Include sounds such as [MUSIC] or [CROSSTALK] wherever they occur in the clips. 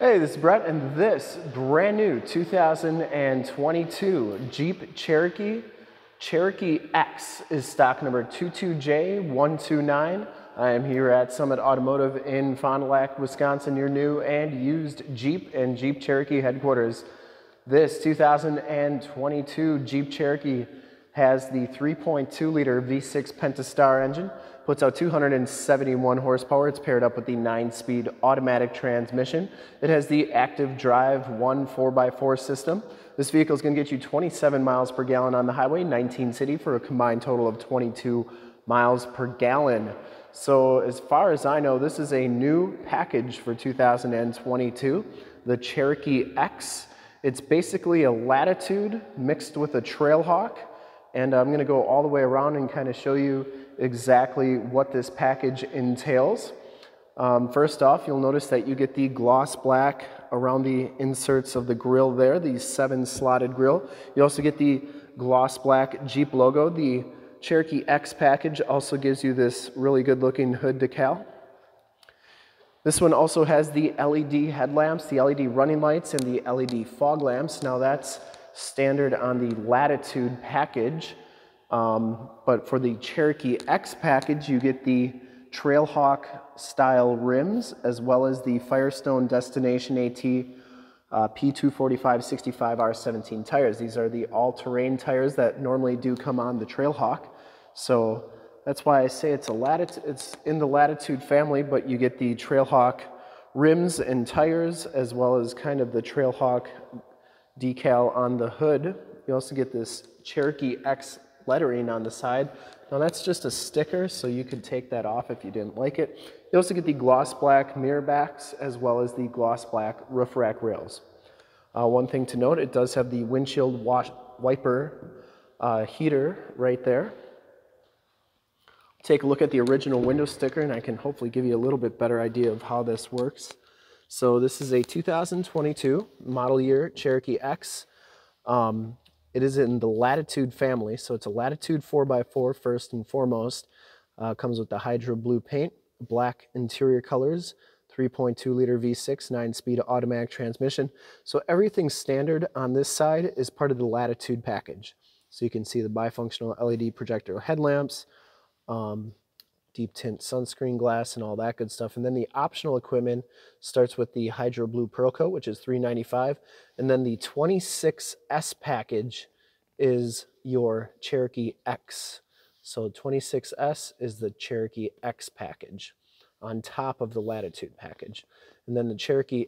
Hey, this is Brett, and this brand new 2022 Jeep Cherokee Cherokee X is stock number 22J129. I am here at Summit Automotive in Fond du Lac, Wisconsin, your new and used Jeep and Jeep Cherokee headquarters. This 2022 Jeep Cherokee has the 3.2 liter V6 Pentastar engine, puts out 271 horsepower. It's paired up with the nine speed automatic transmission. It has the active drive 1 4x4 system. This vehicle is going to get you 27 miles per gallon on the highway, 19 city for a combined total of 22 miles per gallon. So as far as I know, this is a new package for 2022, the Cherokee X. It's basically a Latitude mixed with a Trailhawk. And I'm gonna go all the way around and kind of show you exactly what this package entails. Um, first off, you'll notice that you get the gloss black around the inserts of the grill there, the seven slotted grill. You also get the gloss black Jeep logo. The Cherokee X package also gives you this really good looking hood decal. This one also has the LED headlamps, the LED running lights, and the LED fog lamps. Now that's standard on the Latitude package, um, but for the Cherokee X package, you get the Trailhawk style rims, as well as the Firestone Destination AT uh, P245 65R17 tires. These are the all-terrain tires that normally do come on the Trailhawk. So that's why I say it's a latitude, it's in the Latitude family, but you get the Trailhawk rims and tires, as well as kind of the Trailhawk decal on the hood. You also get this Cherokee X lettering on the side. Now that's just a sticker, so you could take that off if you didn't like it. You also get the gloss black mirror backs, as well as the gloss black roof rack rails. Uh, one thing to note, it does have the windshield wash, wiper uh, heater right there take a look at the original window sticker and I can hopefully give you a little bit better idea of how this works. So this is a 2022 model year Cherokee X. Um, it is in the Latitude family, so it's a Latitude 4x4 first and foremost. Uh, comes with the Hydro Blue paint, black interior colors, 3.2 liter V6, 9-speed automatic transmission. So everything standard on this side is part of the Latitude package. So you can see the bifunctional LED projector headlamps, um, deep tint sunscreen glass and all that good stuff. And then the optional equipment starts with the Hydro Blue Pearl Coat, which is 395. And then the 26S package is your Cherokee X. So 26S is the Cherokee X package on top of the Latitude package. And then the Cherokee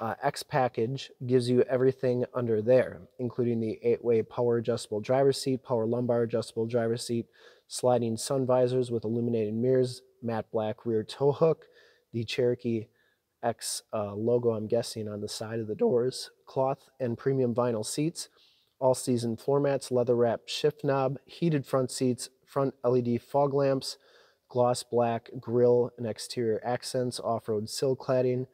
uh, X package gives you everything under there, including the eight-way power adjustable driver seat, power lumbar adjustable driver seat, sliding sun visors with illuminated mirrors, matte black rear tow hook, the Cherokee X uh, logo, I'm guessing, on the side of the doors, cloth and premium vinyl seats, all season floor mats, leather wrap shift knob, heated front seats, front LED fog lamps, gloss black grille and exterior accents, off-road sill cladding,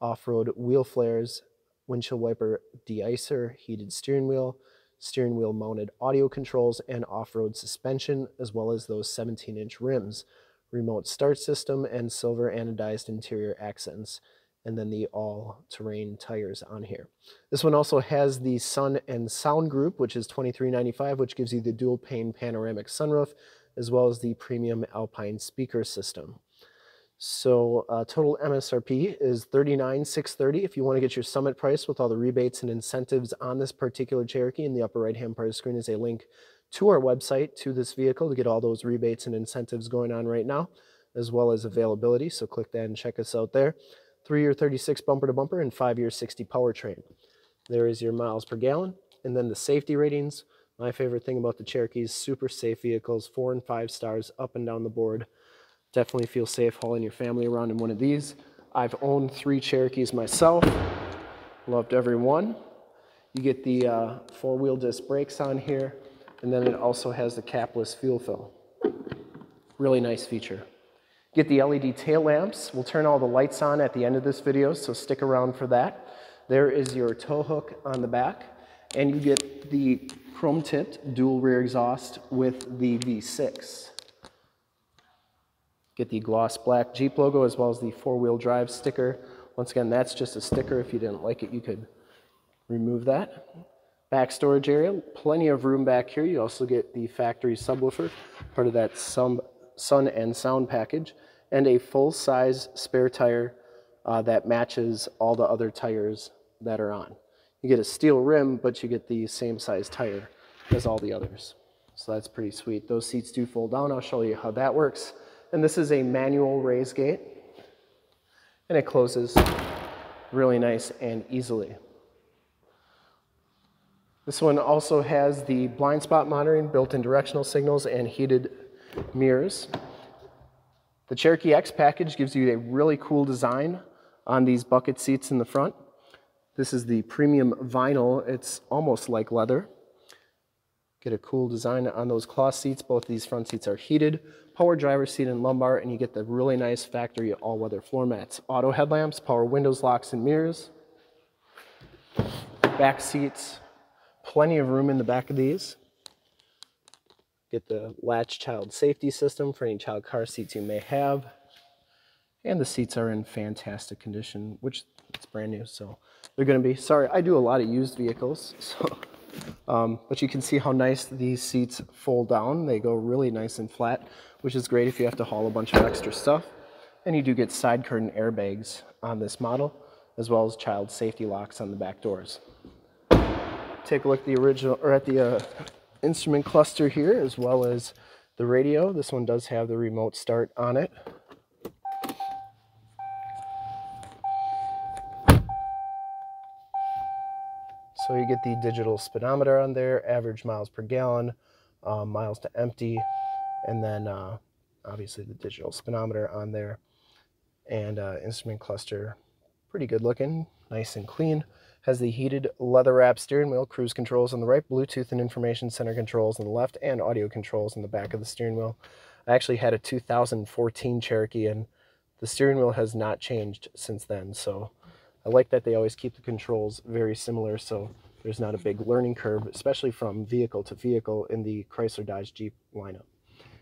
off-road wheel flares, windshield wiper de-icer, heated steering wheel, steering wheel mounted audio controls, and off-road suspension, as well as those 17-inch rims, remote start system, and silver anodized interior accents, and then the all-terrain tires on here. This one also has the sun and sound group, which is $23.95, which gives you the dual pane panoramic sunroof, as well as the premium Alpine speaker system. So uh, total MSRP is $39,630. If you want to get your summit price with all the rebates and incentives on this particular Cherokee, in the upper right-hand part of the screen is a link to our website to this vehicle to get all those rebates and incentives going on right now, as well as availability. So click that and check us out there. Three-year 36 bumper to bumper and five-year 60 powertrain. There is your miles per gallon. And then the safety ratings. My favorite thing about the Cherokees, super safe vehicles, four and five stars up and down the board. Definitely feel safe hauling your family around in one of these. I've owned three Cherokees myself. Loved every one. You get the uh, four-wheel disc brakes on here, and then it also has the capless fuel fill. Really nice feature. Get the LED tail lamps. We'll turn all the lights on at the end of this video, so stick around for that. There is your tow hook on the back, and you get the chrome-tipped dual rear exhaust with the V6. Get the gloss black Jeep logo as well as the four-wheel drive sticker Once again, that's just a sticker. If you didn't like it, you could remove that. Back storage area, plenty of room back here. You also get the factory subwoofer, part of that sun, and sound package, and a full-size spare tire uh, that matches all the other tires that are on. You get a steel rim, but you get the same size tire as all the others. So that's pretty sweet. Those seats do fold down. I'll show you how that works. And this is a manual raise gate. And it closes really nice and easily. This one also has the blind spot monitoring, built-in directional signals, and heated mirrors. The Cherokee X package gives you a really cool design on these bucket seats in the front. This is the premium vinyl. It's almost like leather. Get a cool design on those cloth seats. Both of these front seats are heated. Power driver seat and lumbar, and you get the really nice factory all-weather floor mats. Auto headlamps, power windows, locks, and mirrors. Back seats, plenty of room in the back of these. Get the latch child safety system for any child car seats you may have. And the seats are in fantastic condition, which it's brand new, so they're gonna be. Sorry, I do a lot of used vehicles, [LAUGHS] so um, but you can see how nice these seats fold down. They go really nice and flat, which is great if you have to haul a bunch of extra stuff. And you do get side curtain airbags on this model, as well as child safety locks on the back doors. Take a look at the original, or at the uh, instrument cluster here, as well as the radio. This one does have the remote start on it. So you get the digital speedometer on there, average miles per gallon, uh, miles to empty, and then uh, obviously the digital speedometer on there. And uh, instrument cluster, pretty good looking, nice and clean. Has the heated leather wrap steering wheel, cruise controls on the right, Bluetooth and information center controls on the left, and audio controls in the back of the steering wheel. I actually had a 2014 Cherokee and the steering wheel has not changed since then. So I like that they always keep the controls very similar so there's not a big learning curve, especially from vehicle to vehicle in the Chrysler Dodge Jeep lineup.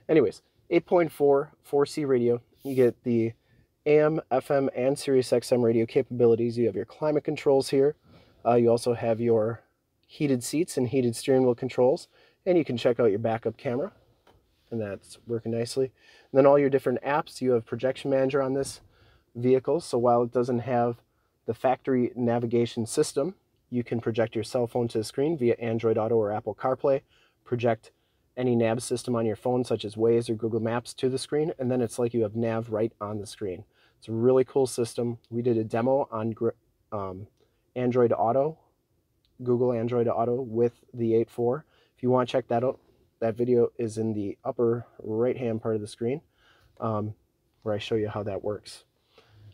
Anyways, 8.4 4C radio. You get the AM, FM, and Sirius XM radio capabilities. You have your climate controls here. Uh, you also have your heated seats and heated steering wheel controls. And you can check out your backup camera. And that's working nicely. And then all your different apps. You have Projection Manager on this vehicle. So while it doesn't have the factory navigation system. You can project your cell phone to the screen via Android Auto or Apple CarPlay, project any nav system on your phone, such as Waze or Google Maps, to the screen, and then it's like you have nav right on the screen. It's a really cool system. We did a demo on um, Android Auto, Google Android Auto with the 8.4. If you want to check that out, that video is in the upper right-hand part of the screen um, where I show you how that works.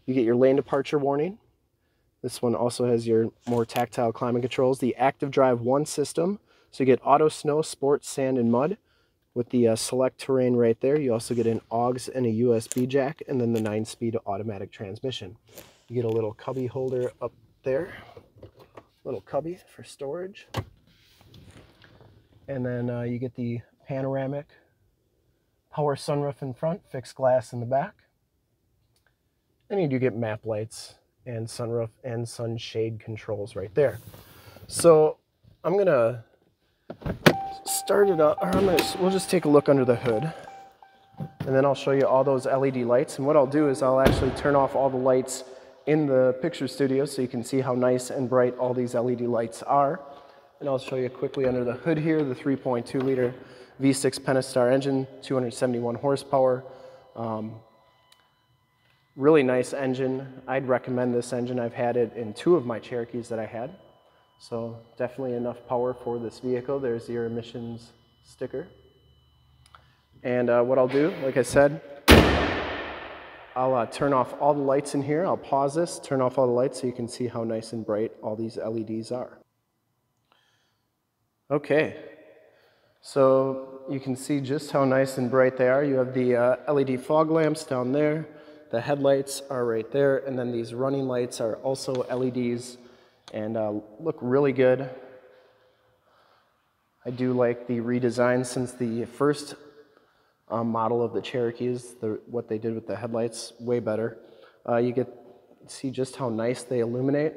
You get your lane departure warning, this one also has your more tactile climate controls. The Active Drive 1 system. So you get auto snow, sports, sand, and mud with the uh, select terrain right there. You also get an AUX and a USB jack and then the 9-speed automatic transmission. You get a little cubby holder up there. Little cubby for storage. And then uh, you get the panoramic power sunroof in front, fixed glass in the back. And you do get map lights and sunroof and sunshade controls right there. So I'm gonna start it up, or I'm gonna, we'll just take a look under the hood and then I'll show you all those LED lights. And what I'll do is I'll actually turn off all the lights in the picture studio so you can see how nice and bright all these LED lights are. And I'll show you quickly under the hood here, the 3.2 liter V6 Pentastar engine, 271 horsepower, um, Really nice engine. I'd recommend this engine. I've had it in two of my Cherokees that I had. So definitely enough power for this vehicle. There's your emissions sticker. And uh, what I'll do, like I said, I'll uh, turn off all the lights in here. I'll pause this, turn off all the lights so you can see how nice and bright all these LEDs are. Okay, so you can see just how nice and bright they are. You have the uh, LED fog lamps down there. The headlights are right there, and then these running lights are also LEDs and uh, look really good. I do like the redesign since the first um, model of the Cherokees, the, what they did with the headlights, way better. Uh, you get see just how nice they illuminate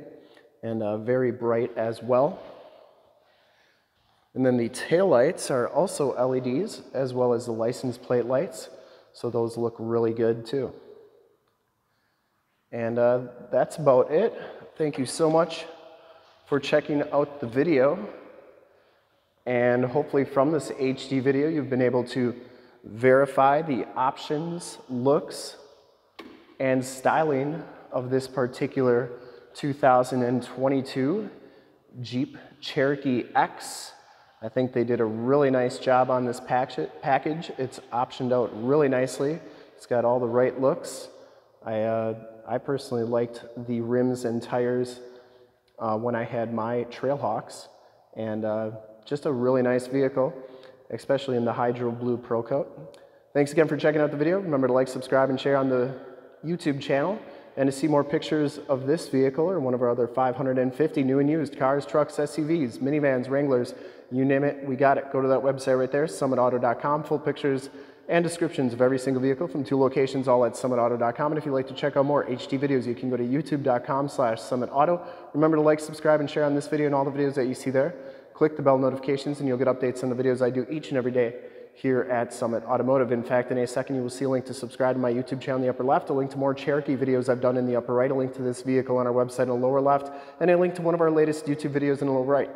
and uh, very bright as well. And then the tail lights are also LEDs as well as the license plate lights. So those look really good too. And uh, that's about it. Thank you so much for checking out the video. And hopefully from this HD video, you've been able to verify the options, looks, and styling of this particular 2022 Jeep Cherokee X. I think they did a really nice job on this package. It's optioned out really nicely. It's got all the right looks. I, uh, I personally liked the rims and tires uh, when I had my Trailhawks, and uh, just a really nice vehicle, especially in the Hydro Blue Pro Coat. Thanks again for checking out the video. Remember to like, subscribe, and share on the YouTube channel. And to see more pictures of this vehicle or one of our other 550 new and used cars, trucks, SUVs, minivans, Wranglers, you name it, we got it. Go to that website right there, summitauto.com. Full pictures and descriptions of every single vehicle from two locations, all at summitauto.com. And if you'd like to check out more HD videos, you can go to youtube.com slash summitauto. Remember to like, subscribe, and share on this video and all the videos that you see there. Click the bell notifications and you'll get updates on the videos I do each and every day here at Summit Automotive. In fact, in a second, you will see a link to subscribe to my YouTube channel in the upper left, a link to more Cherokee videos I've done in the upper right, a link to this vehicle on our website in the lower left, and a link to one of our latest YouTube videos in the lower right.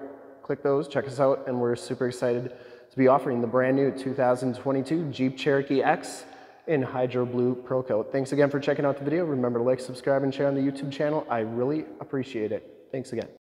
Click those, check us out, and we're super excited to be offering the brand new 2022 Jeep Cherokee X in Hydro Blue Pro Coat. Thanks again for checking out the video. Remember to like, subscribe, and share on the YouTube channel. I really appreciate it. Thanks again.